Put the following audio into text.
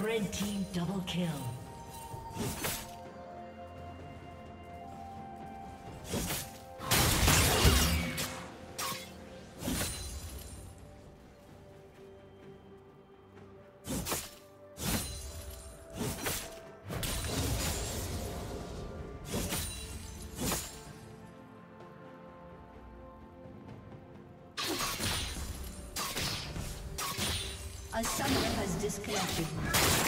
Red team double kill. A summoner disconnected.